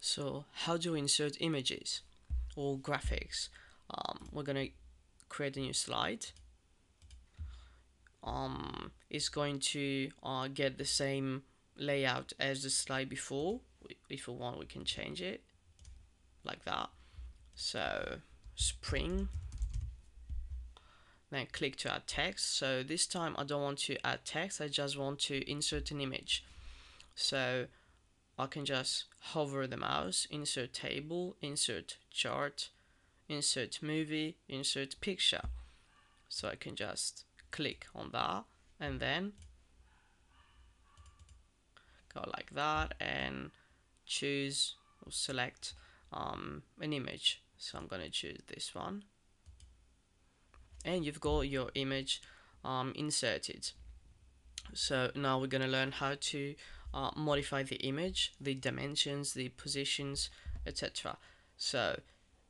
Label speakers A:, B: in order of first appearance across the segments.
A: So how do we insert images or graphics? Um, we're gonna create a new slide. Um, it's going to uh, get the same layout as the slide before. If we want, we can change it like that. So spring. Then click to add text. So this time I don't want to add text. I just want to insert an image. So I can just hover the mouse, insert table, insert chart, insert movie, insert picture. So I can just click on that and then go like that and choose or select um, an image. So I'm going to choose this one. And you've got your image um, inserted. So now we're going to learn how to uh, modify the image, the dimensions, the positions, etc. So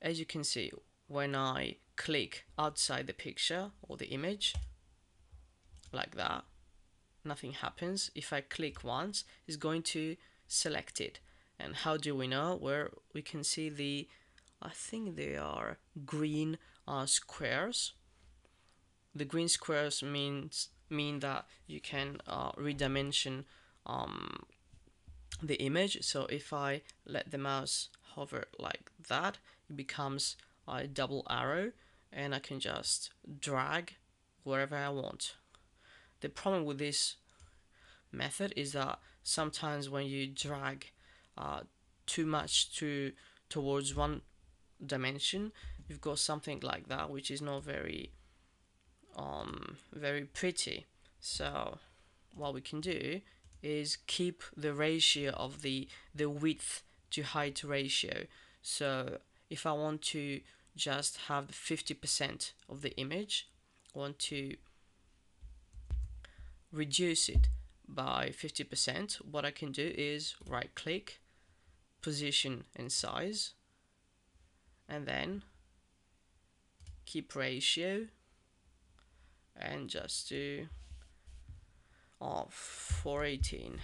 A: as you can see, when I click outside the picture or the image, like that, nothing happens. If I click once, it's going to select it. And how do we know? Where we can see the, I think they are green uh, squares. The green squares means mean that you can uh, redimension um, the image. So if I let the mouse hover like that, it becomes a double arrow and I can just drag wherever I want. The problem with this method is that sometimes when you drag uh, too much to towards one dimension, you've got something like that which is not very um, very pretty. So what we can do is keep the ratio of the the width to height ratio. So if I want to just have 50% of the image I want to reduce it by 50% what I can do is right click position and size and then keep ratio and just do of 418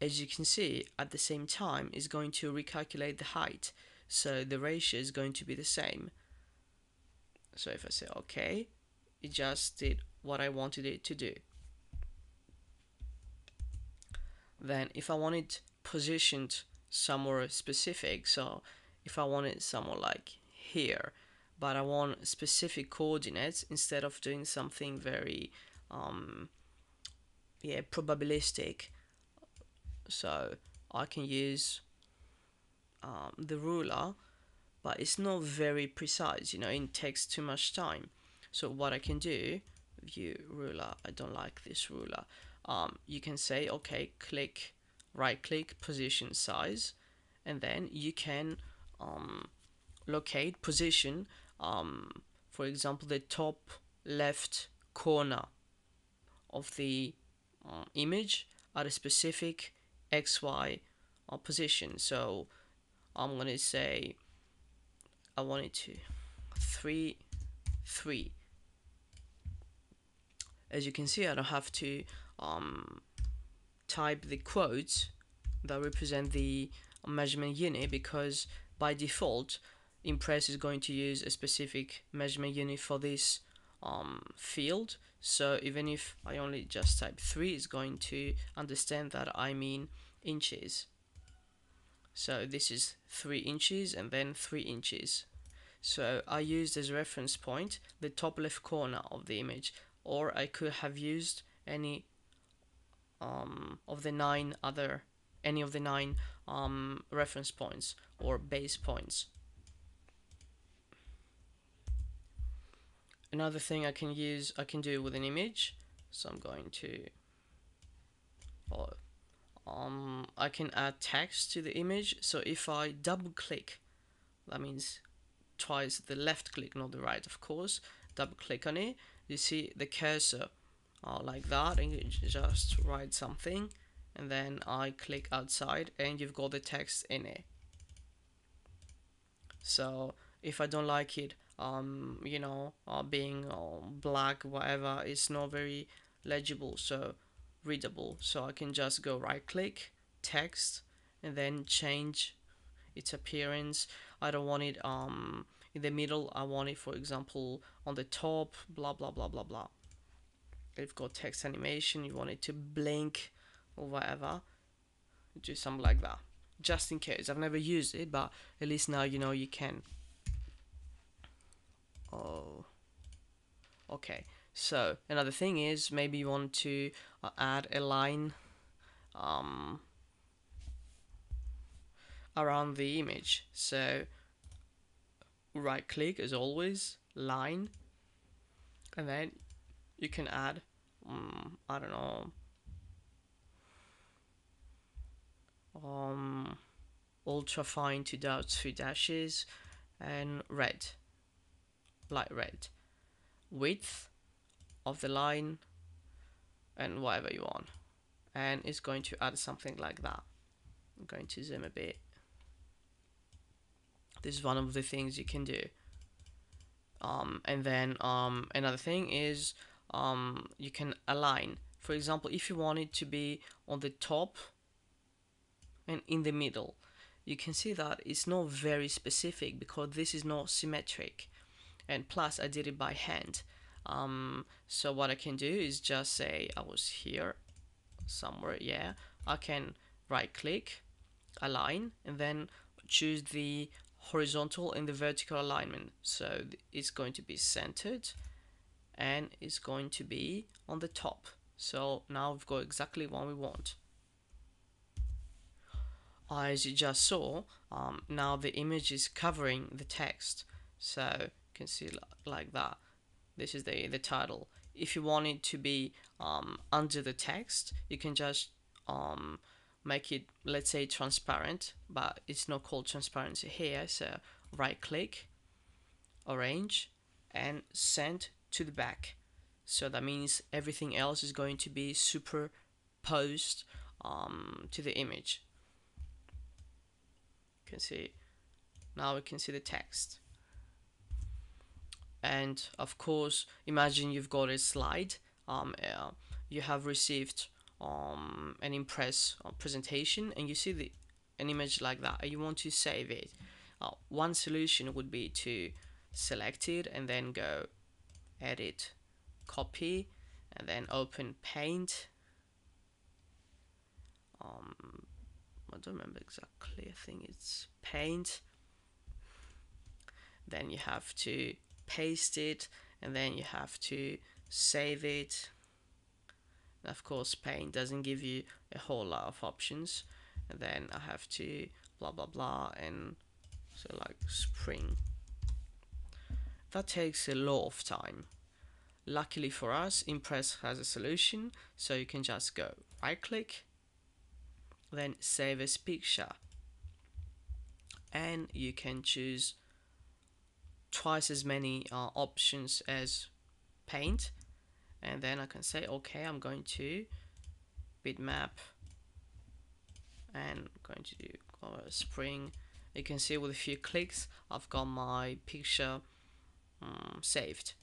A: as you can see at the same time is going to recalculate the height. So the ratio is going to be the same. So if I say okay it just did what I wanted it to do. Then if I want it positioned somewhere specific so if I want it somewhere like here but I want specific coordinates instead of doing something very um, yeah probabilistic. So I can use um, the ruler but it's not very precise you know it takes too much time. So what I can do view ruler I don't like this ruler. Um, you can say okay click right click position size and then you can um, locate position um, for example the top left corner of the uh, image at a specific xy uh, position. So I'm gonna say I want it to 3 3 as you can see I don't have to um, type the quotes that represent the measurement unit because by default Impress is going to use a specific measurement unit for this um, field so even if I only just type 3 it's going to understand that I mean inches. So this is 3 inches and then 3 inches. So I used as reference point the top left corner of the image or I could have used any um, of the nine other any of the nine um, reference points or base points another thing I can use I can do with an image. So I'm going to follow. Um, I can add text to the image. So if I double click that means twice the left click not the right of course double click on it you see the cursor uh, like that and you just write something and then I click outside and you've got the text in it. So if I don't like it um, you know, uh, being uh, black, whatever, it's not very legible, so readable. So I can just go right click, text, and then change its appearance. I don't want it um in the middle. I want it for example on the top blah blah blah blah blah. You've got text animation. You want it to blink or whatever. Do something like that just in case. I've never used it but at least now you know you can oh okay. So another thing is maybe you want to uh, add a line um, around the image. So right click as always line and then you can add um, I don't know um, ultra fine two dots three dashes and red light red width of the line and whatever you want. And it's going to add something like that. I'm going to zoom a bit. This is one of the things you can do. Um, and then um, another thing is um, you can align. For example if you want it to be on the top and in the middle you can see that it's not very specific because this is not symmetric and plus I did it by hand. Um, so what I can do is just say I was here somewhere yeah. I can right click align and then choose the horizontal and the vertical alignment. So it's going to be centered and it's going to be on the top. So now we've got exactly what we want. As you just saw um, now the image is covering the text. So can see like that. This is the the title. If you want it to be um, under the text you can just um, make it let's say transparent but it's not called transparency here so right click arrange and send to the back. So that means everything else is going to be superposed um, to the image. You can see now we can see the text and of course imagine you've got a slide um, uh, you have received um, an impress uh, presentation and you see the an image like that and you want to save it. Uh, one solution would be to select it and then go edit copy and then open paint. Um, I don't remember exactly I think it's paint. Then you have to paste it and then you have to save it. Of course paint doesn't give you a whole lot of options. And then I have to blah blah blah and so like spring. That takes a lot of time. Luckily for us Impress has a solution so you can just go right click then save as picture. And you can choose twice as many uh, options as paint. And then I can say okay I'm going to bitmap and I'm going to do spring. You can see with a few clicks I've got my picture um, saved.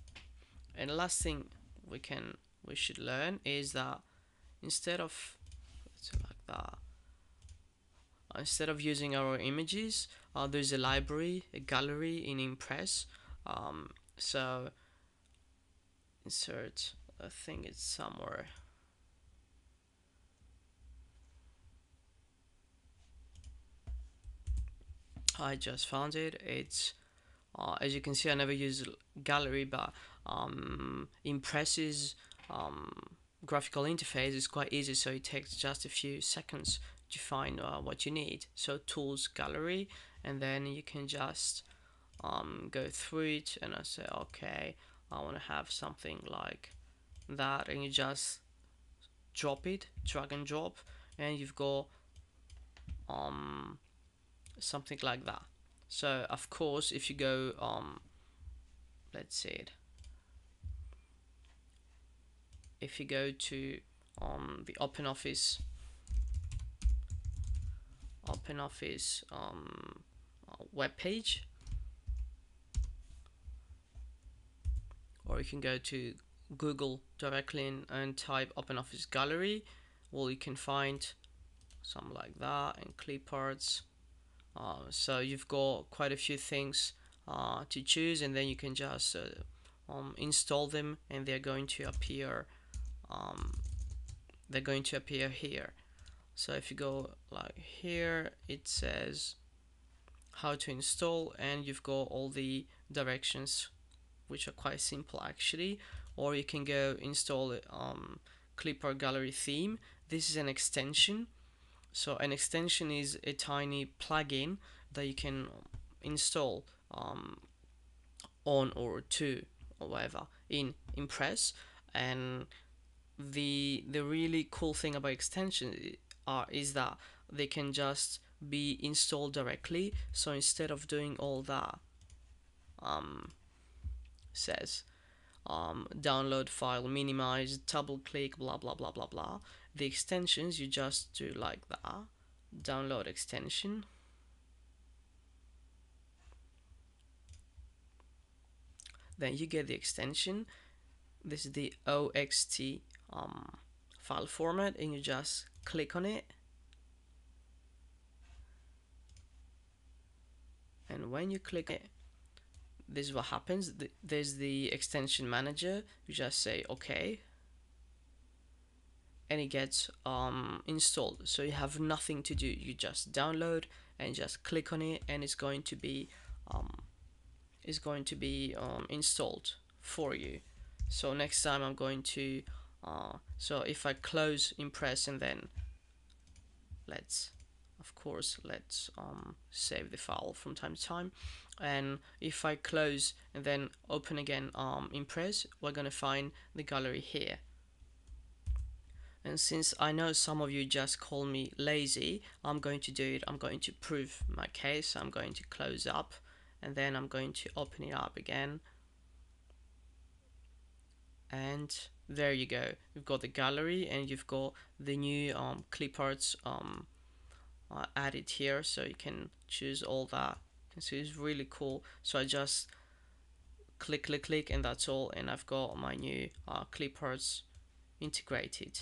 A: And the last thing we can we should learn is that instead of like that. Instead of using our images uh, there's a library a gallery in impress. Um, so insert I think it's somewhere. I just found it. It's uh, as you can see I never use gallery but um, Impress's um, graphical interface is quite easy so it takes just a few seconds to find uh, what you need. So tools gallery and then you can just um, go through it and I say okay I want to have something like that and you just drop it drag and drop and you've got um, something like that. So of course if you go um, let's see it if you go to um, the OpenOffice OpenOffice um, web page or you can go to Google directly and type OpenOffice Gallery. Well you can find something like that and clip arts uh, so you've got quite a few things uh, to choose and then you can just uh, um, install them and they're going to appear um, they're going to appear here. So if you go like here it says how to install and you've got all the directions which are quite simple actually. Or you can go install um, Clipart Gallery theme. This is an extension. So an extension is a tiny plugin that you can install um, on or to or whatever in Impress. And the the really cool thing about extensions are is that they can just be installed directly. So instead of doing all that um, says um, download file minimize double click blah blah blah blah blah. The extensions you just do like that. Download extension. Then you get the extension. This is the OXT um, file format and you just click on it and when you click it this is what happens. There's the extension manager. You just say okay. And it gets um, installed. So you have nothing to do. You just download and just click on it and it's going to be um, is going to be um, installed for you. So next time I'm going to uh, so if I close impress and then let's of course let's um, save the file from time to time. And if I close and then open again um, impress we're gonna find the gallery here. And since I know some of you just call me lazy I'm going to do it. I'm going to prove my case. I'm going to close up and then I'm going to open it up again. And there you go. You've got the gallery and you've got the new um, clip arts um, uh, added here so you can choose all that. Can see it's really cool. So I just click click click and that's all. And I've got my new uh, clip arts integrated